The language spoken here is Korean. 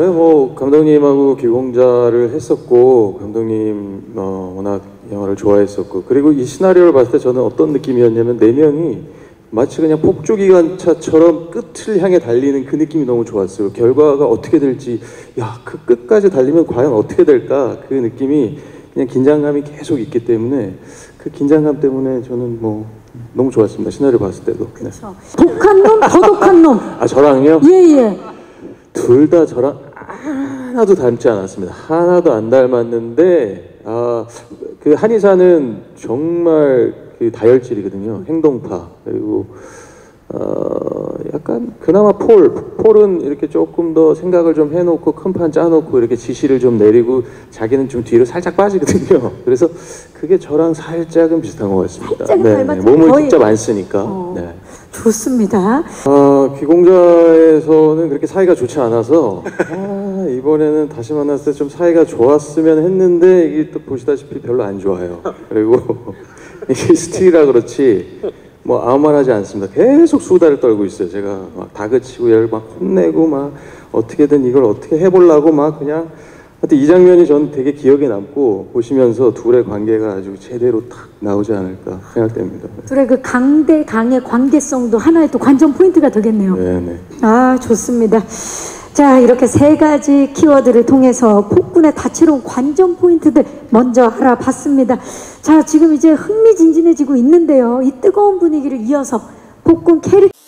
저희 뭐 감독님하고 기공자를 했었고 감독님 어, 워낙 영화를 좋아했었고 그리고 이 시나리오를 봤을 때 저는 어떤 느낌이었냐면 네 명이 마치 그냥 폭주기관차처럼 끝을 향해 달리는 그 느낌이 너무 좋았어요. 결과가 어떻게 될지 야 그 끝까지 달리면 과연 어떻게 될까 그 느낌이 그냥 긴장감이 계속 있기 때문에 그 긴장감 때문에 저는 뭐 너무 좋았습니다. 시나리오 봤을 때도. 네. 독한 놈, 더 독한 놈. 아 저랑요? 예예. 둘 다 저랑 하나도 닮지 않았습니다. 하나도 안 닮았는데 아 그 한의사는 정말 그 다혈질이거든요. 행동파 그리고 어 약간 그나마 폴 폴은 이렇게 조금 더 생각을 좀 해놓고 큰 판 짜놓고 이렇게 지시를 좀 내리고 자기는 좀 뒤로 살짝 빠지거든요. 그래서 그게 저랑 살짝은 비슷한 것 같습니다. 살짝은 닮았죠. 몸을 거의- 직접 안 쓰니까. 어. 네. 좋습니다. 아, 귀공자에서는 그렇게 사이가 좋지 않아서 아, 이번에는 다시 만났을 때 좀 사이가 좋았으면 했는데 이게 또 보시다시피 별로 안 좋아요. 그리고 이게 스틸이라 그렇지 뭐 아무 말 하지 않습니다. 계속 수다를 떨고 있어요. 제가 막 다그치고 얘를 막 혼내고 막 어떻게든 이걸 어떻게 해보려고 막 그냥 하여튼 이 장면이 전 되게 기억에 남고 보시면서 둘의 관계가 아주 제대로 탁 나오지 않을까 생각됩니다. 둘의 그 강대 강의 관계성도 하나의 또 관전 포인트가 되겠네요. 네네. 아 좋습니다. 자 이렇게 세 가지 키워드를 통해서 폭군의 다채로운 관전 포인트들 먼저 알아봤습니다. 자 지금 이제 흥미진진해지고 있는데요. 이 뜨거운 분위기를 이어서 폭군 캐릭터